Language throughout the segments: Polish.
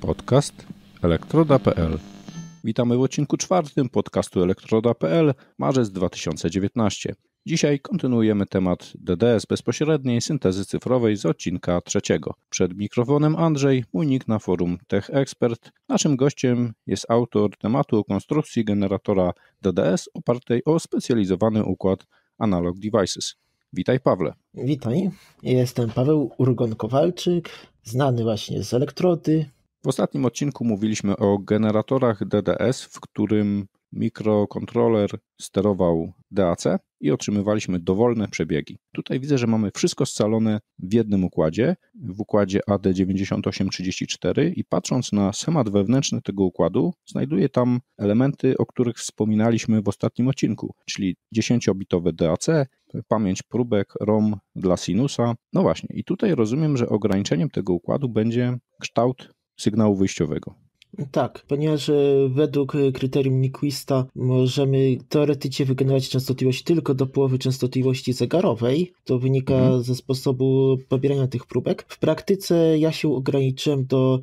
Podcast elektroda.pl. Witamy w odcinku czwartym podcastu elektroda.pl, marzec 2019. Dzisiaj kontynuujemy temat DDS bezpośredniej syntezy cyfrowej z odcinka trzeciego. Przed mikrofonem Andrzej, mój nick na forum TechExpert. Naszym gościem jest autor tematu konstrukcji generatora DDS opartej o specjalizowany układ Analog Devices. Witaj Pawle. Witaj, jestem Paweł Urgon-Kowalczyk, znany właśnie z elektrody. W ostatnim odcinku mówiliśmy o generatorach DDS, w którym mikrokontroler sterował DAC i otrzymywaliśmy dowolne przebiegi. Tutaj widzę, że mamy wszystko scalone w jednym układzie, w układzie AD9834 i patrząc na schemat wewnętrzny tego układu, znajduję tam elementy, o których wspominaliśmy w ostatnim odcinku, czyli 10-bitowe DAC, pamięć próbek, ROM dla sinusa. No właśnie, i tutaj rozumiem, że ograniczeniem tego układu będzie kształt sygnału wyjściowego. Tak, ponieważ według kryterium Nyquista możemy teoretycznie wygenerować częstotliwość tylko do połowy częstotliwości zegarowej. To wynika mhm. ze sposobu pobierania tych próbek. W praktyce ja się ograniczyłem do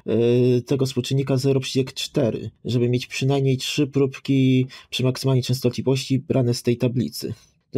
y, tego współczynnika 0,4, żeby mieć przynajmniej trzy próbki przy maksymalnej częstotliwości brane z tej tablicy.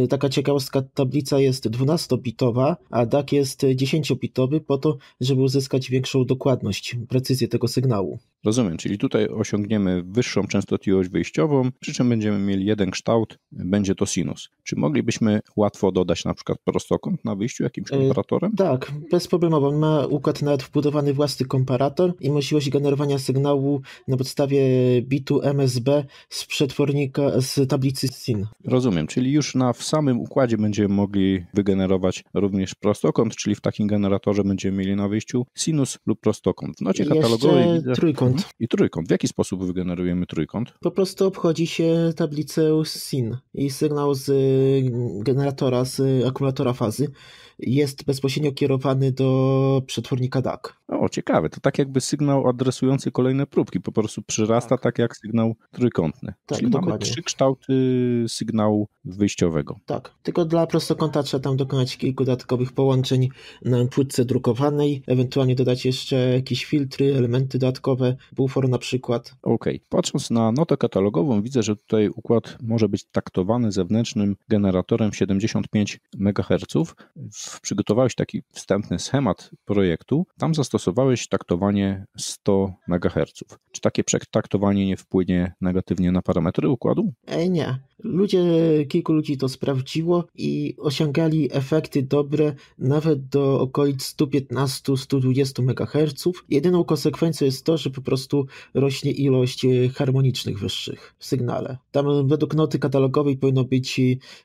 Taka ciekawostka, tablica jest 12-bitowa, a DAC jest 10-bitowy po to, żeby uzyskać większą dokładność, precyzję tego sygnału. Rozumiem, czyli tutaj osiągniemy wyższą częstotliwość wyjściową, przy czym będziemy mieli jeden kształt, będzie to sinus. Czy moglibyśmy łatwo dodać na przykład prostokąt na wyjściu jakimś e, komparatorem? tak, bezproblemowo. Ma układ nawet wbudowany własny komparator i możliwość generowania sygnału na podstawie bitu MSB z przetwornika, z tablicy SIN. Rozumiem, czyli już na w samym układzie będziemy mogli wygenerować również prostokąt, czyli w takim generatorze będziemy mieli na wyjściu sinus lub prostokąt. W nocie katalogowej widzę... trójkąt. Mhm. I trójkąt. W jaki sposób wygenerujemy trójkąt? Po prostu obchodzi się tablicę SIN i sygnał z generatora, z akumulatora fazy jest bezpośrednio kierowany do przetwornika DAC. O, ciekawe. To tak jakby sygnał adresujący kolejne próbki po prostu przyrasta tak, tak jak sygnał trójkątny. Tak, Czyli mamy trzy kształty sygnału wyjściowego. Tak, tylko dla prostokąta trzeba tam dokonać kilku dodatkowych połączeń na płytce drukowanej, ewentualnie dodać jeszcze jakieś filtry, elementy dodatkowe, bufor na przykład. Okej. Okay. Patrząc na notę katalogową widzę, że tutaj układ może być taktowany zewnętrznym generatorem 75 MHz. Przygotowałeś taki wstępny schemat projektu. Tam zastosowałeś taktowanie 100 MHz. Czy takie przetaktowanie nie wpłynie negatywnie na parametry układu? E, nie. Ludzie, kilku ludzi to sprawdziło i osiągali efekty dobre nawet do okolic 115-120 MHz. Jedyną konsekwencją jest to, że po prostu rośnie ilość e, harmonicznych wyższych w sygnale. Tam według noty katalogowej powinno być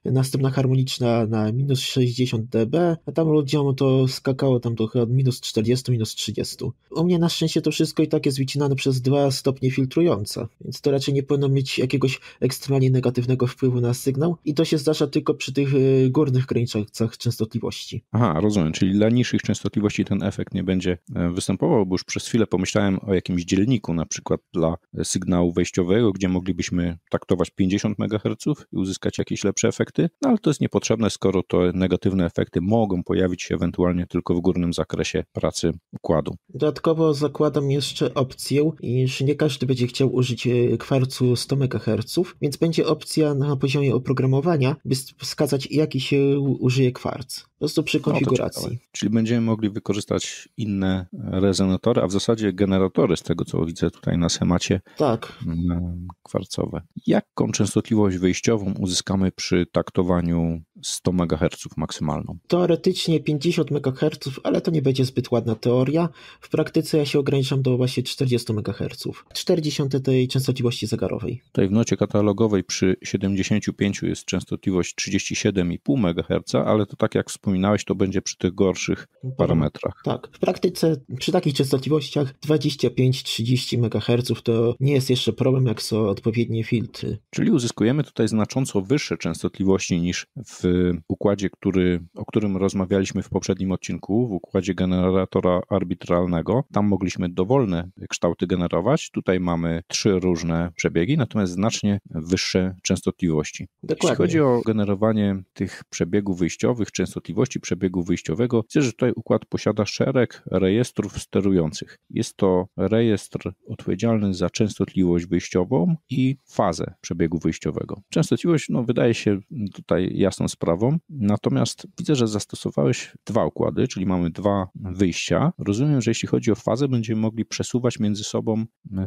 e, następna harmoniczna na minus 60 dB, a tam ludziom to skakało tam do minus 40, minus 30. U mnie na szczęście to wszystko i tak jest wycinane przez dwa stopnie filtrujące, więc to raczej nie powinno mieć jakiegoś ekstremalnie negatywnego wpływu na sygnał i to się zdarza tylko przy tych e, górnych granicach częstotliwości. Aha, rozumiem, czyli dla niższych częstotliwości ten efekt nie będzie e, występował, bo już przez chwilę pomyślałem o jakimś dzielniku, na przykład dla sygnału wejściowego, gdzie moglibyśmy taktować 50 MHz i uzyskać jakieś lepsze efekty, no ale to jest niepotrzebne, skoro te negatywne efekty mogą pojawić się ewentualnie tylko w górnym zakresie pracy układu. Dodatkowo zakładam jeszcze opcję, iż nie każdy będzie chciał użyć e, kwarcu 100 MHz, więc będzie opcja na poziomie oprogramowania, by wskazać jaki się użyje kwarc. Po prostu przy no, konfiguracji. No Czyli będziemy mogli wykorzystać inne rezonatory, a w zasadzie generatory, z tego co widzę tutaj na schemacie. Tak. Mm, kwarcowe. Jaką częstotliwość wyjściową uzyskamy przy taktowaniu 100 MHz maksymalną? Teoretycznie 50 MHz, ale to nie będzie zbyt ładna teoria. W praktyce ja się ograniczam do właśnie 40 MHz. 40 tej częstotliwości zegarowej. Tutaj w nocie katalogowej przy 75 jest częstotliwość 37,5 MHz, ale to tak jak wspominałeś, to będzie przy tych gorszych parametrach. Tak, w praktyce przy takich częstotliwościach 25-30 MHz to nie jest jeszcze problem, jak są odpowiednie filtry. Czyli uzyskujemy tutaj znacząco wyższe częstotliwości niż w układzie, który, o którym rozmawialiśmy w poprzednim odcinku, w układzie generatora arbitralnego. Tam mogliśmy dowolne kształty generować. Tutaj mamy trzy różne przebiegi, natomiast znacznie wyższe częstotliwości. Dokładnie. Jeśli chodzi o generowanie tych przebiegów wyjściowych, częstotliwości przebiegu wyjściowego, widzę, że tutaj układ posiada szereg rejestrów sterujących. Jest to rejestr odpowiedzialny za częstotliwość wyjściową i fazę przebiegu wyjściowego. Częstotliwość no, wydaje się tutaj jasną sprawą, natomiast widzę, że zastosowałeś dwa układy, czyli mamy dwa wyjścia. Rozumiem, że jeśli chodzi o fazę, będziemy mogli przesuwać między sobą,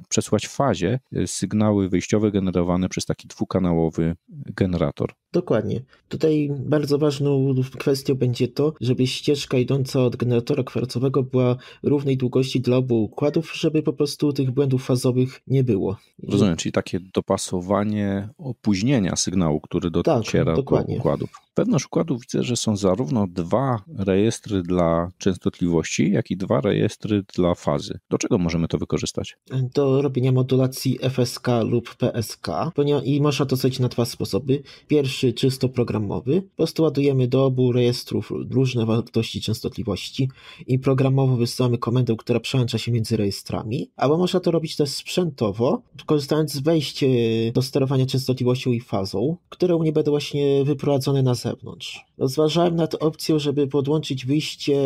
przesuwać w fazie sygnały wyjściowe generowane przez taki dwukanałowy generator. Dokładnie. Tutaj bardzo ważną kwestią będzie to, żeby ścieżka idąca od generatora kwarcowego była równej długości dla obu układów, żeby po prostu tych błędów fazowych nie było. Rozumiem, czyli takie dopasowanie opóźnienia sygnału, który tak, dociera tak, do układów. Wewnątrz układu widzę, że są zarówno dwa rejestry dla częstotliwości, jak i dwa rejestry dla fazy. Do czego możemy to wykorzystać? Do robienia modulacji FSK lub PSK i można to zrobić na dwa sposoby. Pierwszy czysto programowy. Po prostu ładujemy do obu rejestrów różne wartości częstotliwości i programowo wysyłamy komendę, która przełącza się między rejestrami. Albo można to robić też sprzętowo, korzystając z wejścia do sterowania częstotliwością i fazą, które u mnie będą właśnie wyprowadzone na zewnątrz. Rozważałem nad opcją, żeby podłączyć wyjście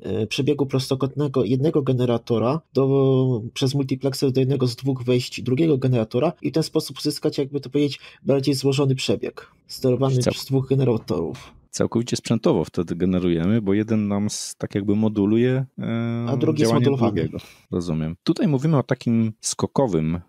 e, przebiegu prostokątnego jednego generatora do, przez multiplexer do jednego z dwóch wejść drugiego generatora i w ten sposób uzyskać, jakby to powiedzieć, bardziej złożony przebieg, sterowany przez dwóch generatorów całkowicie sprzętowo wtedy generujemy, bo jeden nam tak jakby moduluje e, A drugi działanie drugiego. Rozumiem. Tutaj mówimy o takim skokowym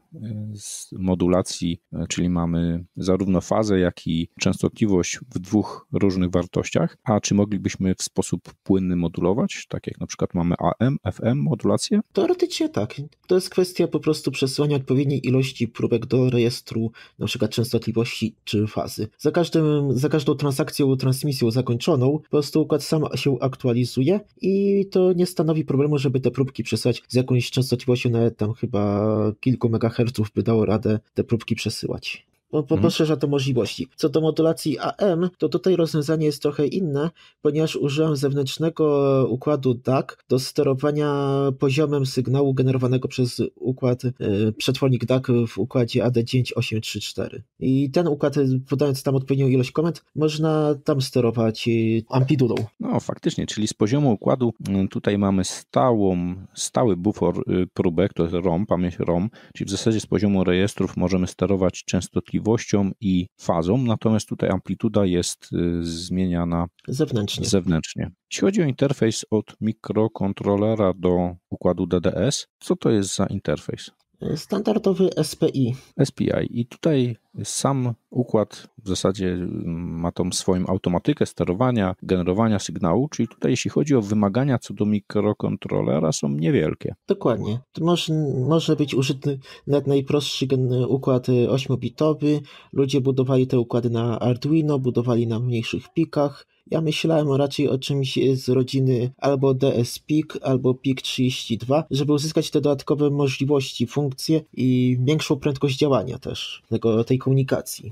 z modulacji, e, czyli mamy zarówno fazę, jak i częstotliwość w dwóch różnych wartościach. A czy moglibyśmy w sposób płynny modulować, tak jak na przykład mamy AM, FM modulację? Teoretycznie tak. To jest kwestia po prostu przesyłania odpowiedniej ilości próbek do rejestru, na przykład częstotliwości czy fazy. Za, każdym, za każdą transakcją, transmisją zakończoną, po prostu układ sam się aktualizuje i to nie stanowi problemu, żeby te próbki przesyłać z jakąś częstotliwością nawet tam chyba kilku megahertz by dało radę te próbki przesyłać po, po, mhm. poszerza to możliwości. Co do modulacji AM, to tutaj rozwiązanie jest trochę inne, ponieważ użyłem zewnętrznego układu DAC do sterowania poziomem sygnału generowanego przez układ e, przetwornik DAC w układzie AD9834. I ten układ, podając tam odpowiednią ilość komend, można tam sterować e, amplitudą. No faktycznie, czyli z poziomu układu tutaj mamy stałą, stały bufor y, próbek, to jest ROM, pamięć ROM, czyli w zasadzie z poziomu rejestrów możemy sterować częstotliwość częstotliwością i fazą, natomiast tutaj amplituda jest y, zmieniana zewnętrznie. zewnętrznie. Jeśli chodzi o interfejs od mikrokontrolera do układu DDS, co to jest za interfejs? Standardowy SPI. SPI. I tutaj sam układ w zasadzie ma tą swoją automatykę sterowania, generowania sygnału, czyli tutaj jeśli chodzi o wymagania co do mikrokontrolera są niewielkie. Dokładnie. To może, może być użyty nawet najprostszy układ 8-bitowy. Ludzie budowali te układy na Arduino, budowali na mniejszych pikach ja myślałem raczej o czymś z rodziny albo DS-PIK, albo PIK32, żeby uzyskać te dodatkowe możliwości, funkcje i większą prędkość działania też tego, tej komunikacji.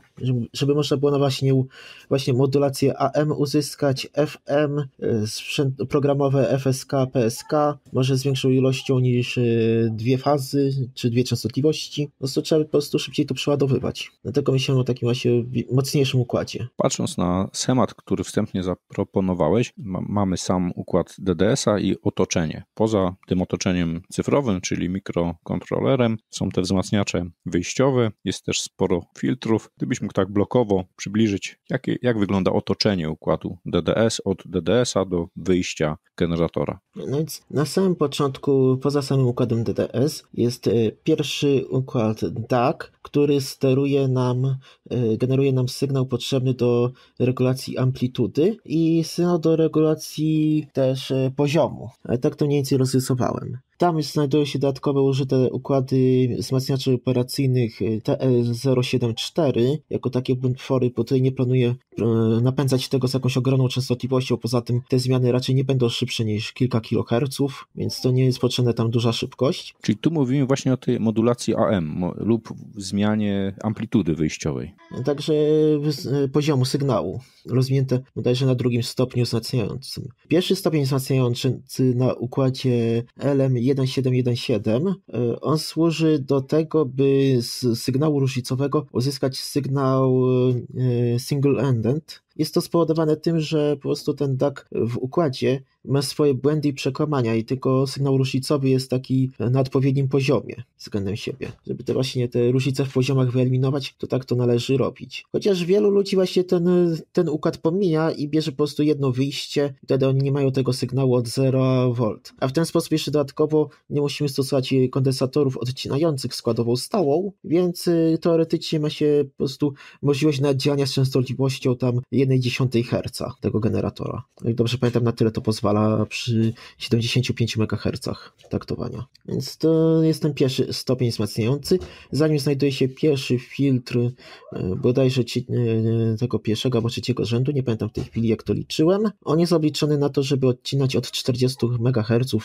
Żeby, można było na właśnie, właśnie modulację AM uzyskać, FM, e, sprzęt programowe FSK, PSK, może z większą ilością niż e, dwie fazy, czy dwie częstotliwości. No to trzeba po prostu szybciej to przeładowywać. Dlatego myślałem o takim właśnie mocniejszym układzie. Patrząc na schemat, który wstępnie zaproponowałeś, mamy sam układ DDS-a i otoczenie. Poza tym otoczeniem cyfrowym, czyli mikrokontrolerem, są te wzmacniacze wyjściowe, jest też sporo filtrów. Gdybyś mógł tak blokowo przybliżyć, jak, jak wygląda otoczenie układu DDS od DDS-a do wyjścia generatora. No więc na samym początku, poza samym układem DDS, jest e, pierwszy układ DAC, który steruje nam, e, generuje nam sygnał potrzebny do regulacji amplitudy i sygnał do regulacji też e, poziomu. Tak to mniej więcej rozrysowałem. Tam znajdują się dodatkowe użyte układy wzmacniaczy operacyjnych y, TL074 jako takie błędotwory, bo tutaj nie planuję y, napędzać tego z jakąś ogromną częstotliwością. Poza tym te zmiany raczej nie będą szybsze niż kilka kiloherców, więc to nie jest potrzebna tam duża szybkość. Czyli tu mówimy właśnie o tej modulacji AM lub zmianie amplitudy wyjściowej. Także y, poziomu sygnału, rozwinięte bodajże na drugim stopniu wzmacniającym. Pierwszy stopień wzmacniający na układzie LM 1717. E, on służy do tego, by z sygnału różnicowego uzyskać sygnał e, single-ended, jest to spowodowane tym, że po prostu ten DAC w układzie ma swoje błędy i przekłamania i tylko sygnał różnicowy jest taki na odpowiednim poziomie względem siebie. Żeby te właśnie te różnice w poziomach wyeliminować, to tak to należy robić. Chociaż wielu ludzi właśnie ten, ten układ pomija i bierze po prostu jedno wyjście, wtedy oni nie mają tego sygnału od 0V. A w ten sposób jeszcze dodatkowo nie musimy stosować kondensatorów odcinających składową stałą, więc y, teoretycznie ma się po prostu możliwość nadziania z częstotliwością tam 1,1 Hz tego generatora. Jak dobrze pamiętam, na tyle to pozwala przy 75 MHz taktowania. Więc to jest ten pierwszy stopień wzmacniający. Zanim znajduje się pierwszy filtr e, bodajże e, tego pierwszego albo trzeciego rzędu, nie pamiętam w tej chwili jak to liczyłem, on jest obliczony na to, żeby odcinać od 40 MHz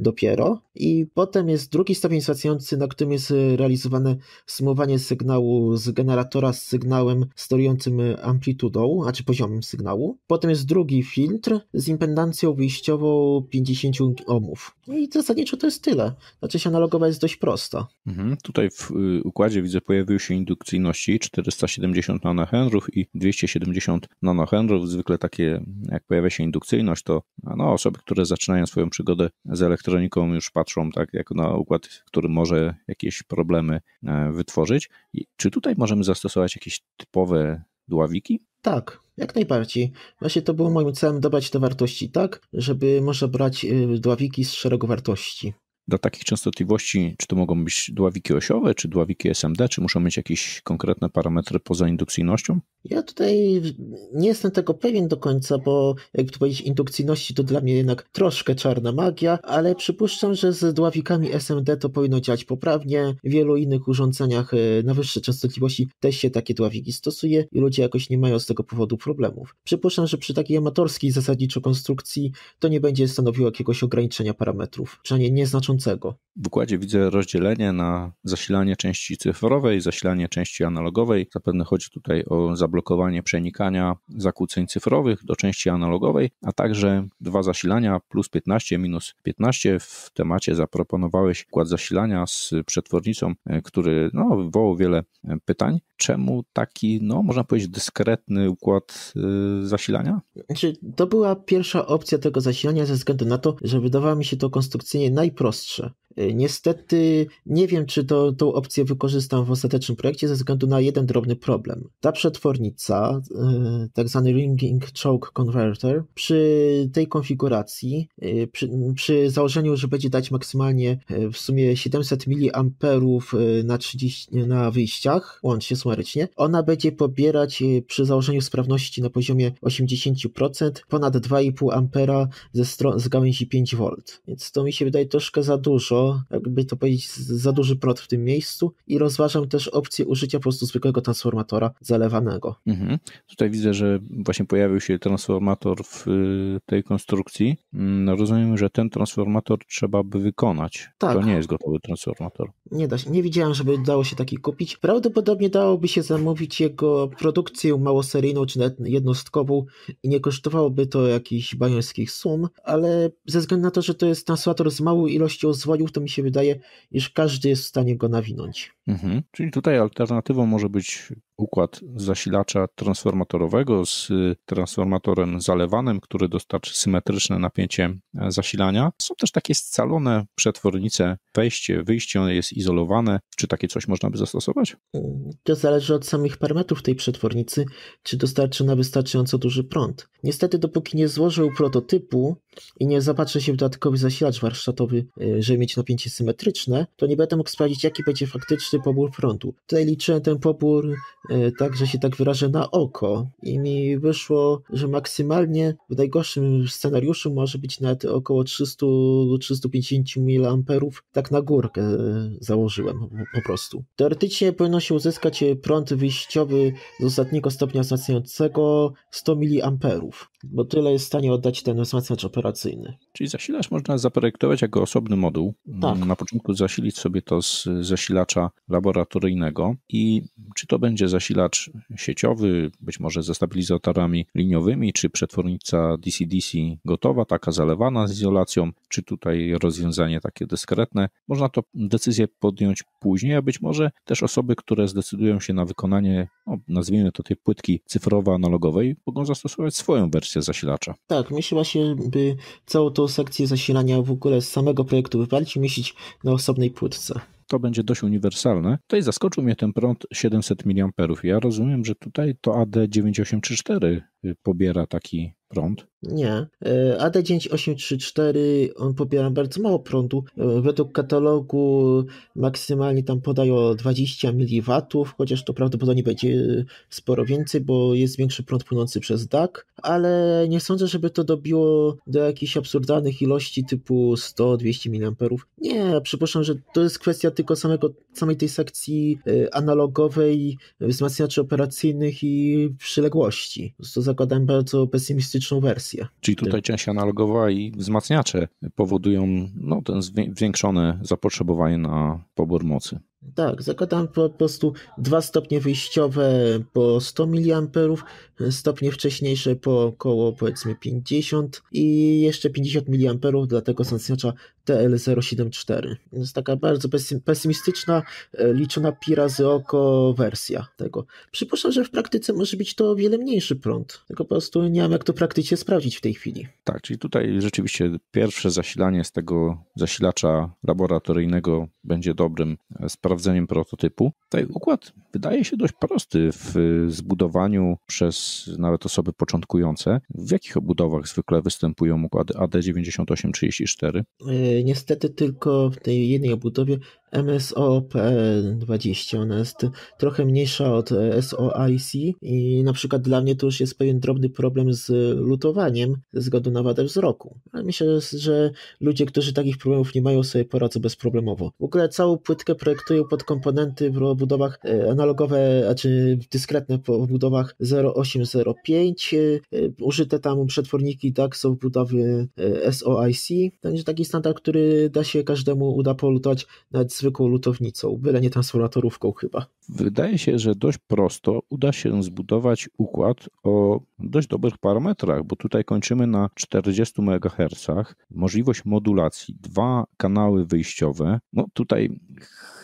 dopiero i potem jest drugi stopień wzmacniający, na którym jest realizowane sumowanie sygnału z generatora z sygnałem sterującym amplitudą, a czy poziomem sygnału. Potem jest drugi filtr z impedancją wyjściową 50 ohmów. I zasadniczo to jest tyle. Znaczy się analogowa jest dość prosta. Mhm. Tutaj w y, układzie widzę pojawiły się indukcyjności 470 nanohenrów i 270 nanohenrów. Zwykle takie, jak pojawia się indukcyjność, to no, osoby, które zaczynają swoją przygodę z elektroniką już patrzą tak jak na układ, który może jakieś problemy e, wytworzyć. I czy tutaj możemy zastosować jakieś typowe dławiki? Tak, jak najbardziej. Właśnie to było moim celem dobrać te wartości tak, żeby można brać y, dławiki z szeregu wartości. Do takich częstotliwości, czy to mogą być dławiki osiowe, czy dławiki SMD, czy muszą mieć jakieś konkretne parametry poza indukcyjnością? Ja tutaj nie jestem tego pewien do końca, bo jakby tu powiedzieć indukcyjności to dla mnie jednak troszkę czarna magia, ale przypuszczam, że z dławikami SMD to powinno działać poprawnie. W wielu innych urządzeniach e, na wyższe częstotliwości też się takie dławiki stosuje i ludzie jakoś nie mają z tego powodu problemów. Przypuszczam, że przy takiej amatorskiej zasadniczo konstrukcji to nie będzie stanowiło jakiegoś ograniczenia parametrów, przynajmniej W układzie widzę rozdzielenie na zasilanie części cyfrowej, zasilanie części analogowej. Zapewne chodzi tutaj o zablokowanie przenikania zakłóceń cyfrowych do części analogowej, a także dwa zasilania plus 15, minus 15. W temacie zaproponowałeś układ zasilania z przetwornicą, e, który no, wywołał wiele e, pytań. Czemu taki, no można powiedzieć, dyskretny układ e, zasilania? Znaczy, to była pierwsza opcja tego zasilania ze względu na to, że wydawało mi się to konstrukcyjnie najprostsze. mistrze Niestety nie wiem, czy to, tą opcję wykorzystam w ostatecznym projekcie ze względu na jeden drobny problem. Ta przetwornica, e, tak zwany ringing choke converter, przy tej konfiguracji, e, przy, przy założeniu, że będzie dać maksymalnie e, w sumie 700 mA na, 30, na wyjściach, łącznie sumarycznie, ona będzie pobierać przy założeniu sprawności na poziomie 80% ponad 2,5 A ze z gałęzi 5V. Więc to mi się wydaje troszkę za dużo jakby to powiedzieć, za duży prąd w tym miejscu i rozważam też opcję użycia po prostu zwykłego transformatora zalewanego. Mhm. Tutaj widzę, że właśnie pojawił się transformator w y, tej konstrukcji. Mm, rozumiem, że ten transformator trzeba by wykonać. Tak. To nie jest gotowy transformator. Nie da się. Nie widziałem, żeby dało się taki kupić. Prawdopodobnie dałoby się zamówić jego produkcję małoseryjną czy nawet jednostkową i nie kosztowałoby to jakichś bajońskich sum, ale ze względu na to, że to jest transformator z małą ilością to mi się wydaje, iż każdy jest w stanie go nawinąć. Mhm. Czyli tutaj alternatywą może być układ zasilacza transformatorowego z transformatorem zalewanym, który dostarczy symetryczne napięcie zasilania. Są też takie scalone przetwornice, wejście, wyjście jest izolowane. Czy takie coś można by zastosować? To zależy od samych parametrów tej przetwornicy, czy dostarczy ona wystarczająco duży prąd. Niestety, dopóki nie złożył prototypu i nie zapatrzę się w dodatkowy zasilacz warsztatowy, y, żeby mieć napięcie symetryczne, to nie będę mógł sprawdzić, jaki będzie faktyczny pobór prądu. Tutaj liczę ten pobór e, tak, że się tak wyrażę, na oko. I mi wyszło, że maksymalnie w najgorszym scenariuszu może być nawet około 300-350 mA, tak na górkę e, założyłem po prostu. Teoretycznie powinno się uzyskać prąd wyjściowy z ostatniego stopnia wzmacniającego 100 mA, bo tyle jest w stanie oddać ten wzmacniacz operacyjny. Czyli zasilacz można zaprojektować jako osobny moduł. Tak. Na początku zasilić sobie to z zasilacza laboratoryjnego i czy to będzie zasilacz sieciowy, być może ze stabilizatorami liniowymi, czy przetwornica DC-DC gotowa, taka zalewana z izolacją, czy tutaj rozwiązanie takie dyskretne. Można to decyzję podjąć później, a być może też osoby, które zdecydują się na wykonanie, no, nazwijmy to tej płytki cyfrowo-analogowej, mogą zastosować swoją wersję zasilacza. Tak, myślę właśnie, by całą tą sekcję zasilania w ogóle z samego projektu wypalić i mieścić na osobnej płytce to będzie dość uniwersalne. Tutaj zaskoczył mnie ten prąd 700 mA. Ja rozumiem, że tutaj to AD9834 pobiera taki prąd. Nie. E, AD9834 on pobiera bardzo mało prądu. E, według katalogu maksymalnie tam podają 20 mW, chociaż to prawdopodobnie będzie sporo więcej, bo jest większy prąd płynący przez DAC, ale nie sądzę, żeby to dobiło do jakichś absurdalnych ilości typu 100-200 mA. Nie, przypuszczam, że to jest kwestia tylko samego, samej tej sekcji e, analogowej, wzmacniaczy operacyjnych i przyległości. To zakładam bardzo pesymistyczną wersję. Czyli tutaj część analogowa i wzmacniacze powodują no, ten zwiększone zapotrzebowanie na pobór mocy. Tak, zakładam po prostu dwa stopnie wyjściowe po 100 mA, stopnie wcześniejsze po około powiedzmy 50 i jeszcze 50 mA dla tego wzmacniacza TL074. To jest taka bardzo pesymistyczna, e, liczona pi razy oko wersja tego. Przypuszczam, że w praktyce może być to o wiele mniejszy prąd, tylko po prostu nie wiem jak to praktycznie sprawdzić w tej chwili. Tak, czyli tutaj rzeczywiście pierwsze zasilanie z tego zasilacza laboratoryjnego będzie dobrym sprawdzeniem sprawdzeniem prototypu. Tutaj układ wydaje się dość prosty w zbudowaniu przez nawet osoby początkujące. W jakich obudowach zwykle występują układy AD9834? Niestety tylko w tej jednej obudowie MSOP20. Ona jest trochę mniejsza od SOIC i na przykład dla mnie to już jest pewien drobny problem z lutowaniem ze względu na wadę wzroku. Ale myślę, że ludzie, którzy takich problemów nie mają, sobie poradzą bezproblemowo. W ogóle całą płytkę projektują pod komponenty w budowach e, analogowe, a czy dyskretne w budowach 0805. E, użyte tam przetworniki DAC są w budowie e, SOIC. To jest taki standard, który da się każdemu uda polutować nawet zwykłą lutownicą, byle nie transformatorówką chyba. Wydaje się, że dość prosto uda się zbudować układ o dość dobrych parametrach, bo tutaj kończymy na 40 MHz, możliwość modulacji, dwa kanały wyjściowe. No tutaj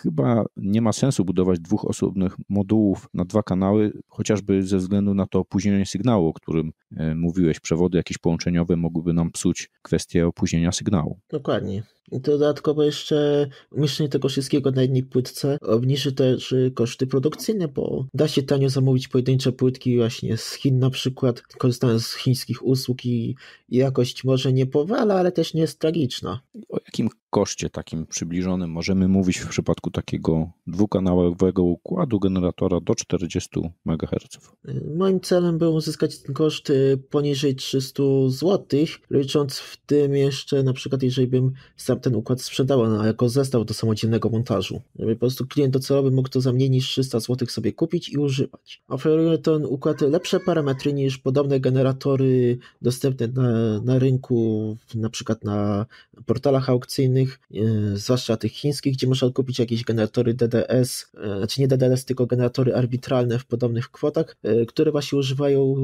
chyba nie ma sensu budować dwóch osobnych modułów na dwa kanały, chociażby ze względu na to opóźnienie sygnału, o którym e, mówiłeś. Przewody jakieś połączeniowe mogłyby nam psuć kwestię opóźnienia sygnału. Dokładnie. I to dodatkowo jeszcze umieszczenie tego wszystkiego na jednej płytce obniży też koszty produkcyjne, bo da się tanio zamówić pojedyncze płytki właśnie z Chin na przykład, korzystając z chińskich usług i jakość może nie powala, ale też nie jest tragiczna. O jakim koszcie takim przybliżonym możemy mówić w przypadku takiego dwukanałowego układu generatora do 40 MHz? Moim celem było uzyskać ten koszt y, poniżej 300 zł, licząc w tym jeszcze na przykład jeżeli bym sam ten układ sprzedał jako zestaw do samodzielnego montażu. Żeby po prostu klient docelowy mógł to za mniej niż 300 zł sobie kupić i używać. Oferuje ten układ lepsze parametry niż podobne generatory dostępne na, na rynku, na przykład na portalach aukcyjnych, e, zwłaszcza tych chińskich, gdzie można kupić jakieś generatory DDS, e, znaczy nie DDS, tylko generatory arbitralne w podobnych kwotach, e, które właśnie używają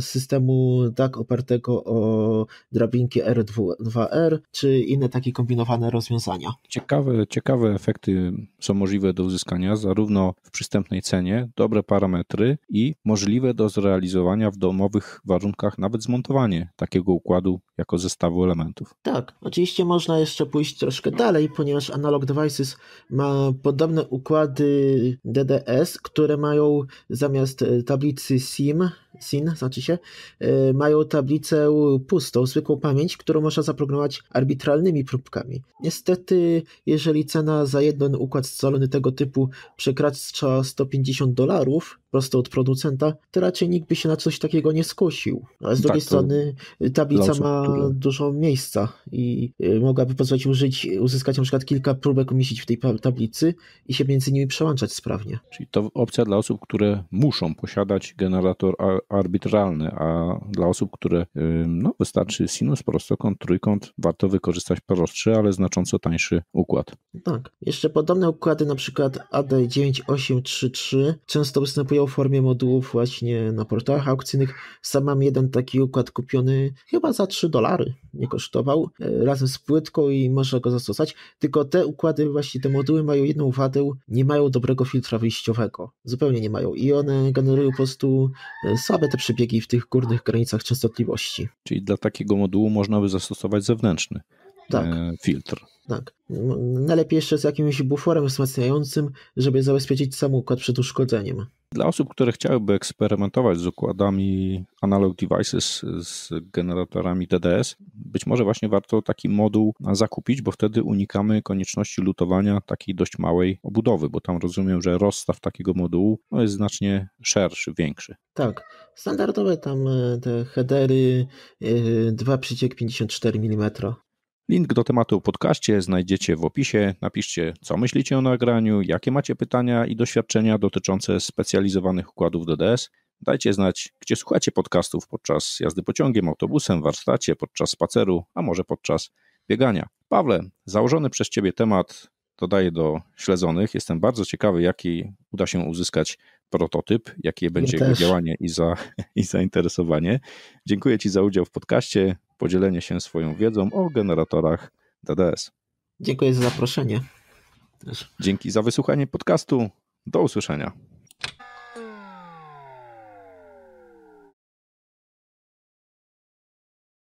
systemu DAC opartego o drabinki R2R, czy inne takie kombinowane rozwiązania. Ciekawe, ciekawe efekty są możliwe do uzyskania zarówno w przystępnej cenie, dobre parametry i możliwe do zrealizowania w domowych warunkach nawet zmontowanie takiego układu jako zestawu elementów. Tak, oczywiście można jeszcze pójść troszkę dalej, ponieważ Analog Devices ma podobne układy DDS, które mają zamiast tablicy SIM SIN, znaczy się, e, mają tablicę pustą, zwykłą pamięć, którą można zaprogramować arbitralnymi próbkami. Niestety, jeżeli cena za jeden układ scalony tego typu przekracza 150 dolarów, prosto od producenta, to raczej nikt by się na coś takiego nie skusił. Ale z tak, drugiej strony tablica osób, ma które... dużo miejsca i y, mogłaby pozwolić użyć, uzyskać na przykład kilka próbek umieścić w tej tablicy i się między nimi przełączać sprawnie. Czyli to opcja dla osób, które muszą posiadać generator arbitralny, a dla osób, które no, wystarczy sinus, prostokąt, trójkąt, warto wykorzystać prostszy, ale znacząco tańszy układ. Tak. Jeszcze podobne układy, na przykład AD9833 często występują w formie modułów właśnie na portalach aukcyjnych. Sam mam jeden taki układ kupiony chyba za 3 dolary, nie kosztował, e, razem z płytką i można go zastosować. Tylko te układy, właśnie te moduły mają jedną wadę, nie mają dobrego filtra wyjściowego. Zupełnie nie mają i one generują po prostu e, słabe te przebiegi w tych górnych granicach częstotliwości. Czyli dla takiego modułu można by zastosować zewnętrzny tak. E, filtr. Tak. Najlepiej jeszcze z jakimś buforem wzmacniającym, żeby zabezpieczyć sam układ przed uszkodzeniem. Dla osób, które chciałyby eksperymentować z układami analog devices, z generatorami DDS, być może właśnie warto taki moduł zakupić, bo wtedy unikamy konieczności lutowania takiej dość małej obudowy, bo tam rozumiem, że rozstaw takiego modułu no, jest znacznie szerszy, większy. Tak, standardowe tam e, te headery 2,54 e, mm Link do tematu w podcaście znajdziecie w opisie. Napiszcie, co myślicie o nagraniu, jakie macie pytania i doświadczenia dotyczące specjalizowanych układów DDS. Dajcie znać, gdzie słuchacie podcastów podczas jazdy pociągiem, autobusem, warsztacie, podczas spaceru, a może podczas biegania. Pawle, założony przez Ciebie temat dodaję do śledzonych. Jestem bardzo ciekawy, jaki uda się uzyskać prototyp, jakie będzie jego działanie i, za, i zainteresowanie. Dziękuję Ci za udział w podcaście podzielenie się swoją wiedzą o generatorach DDS. Dziękuję za zaproszenie. Też. Dzięki za wysłuchanie podcastu. Do usłyszenia.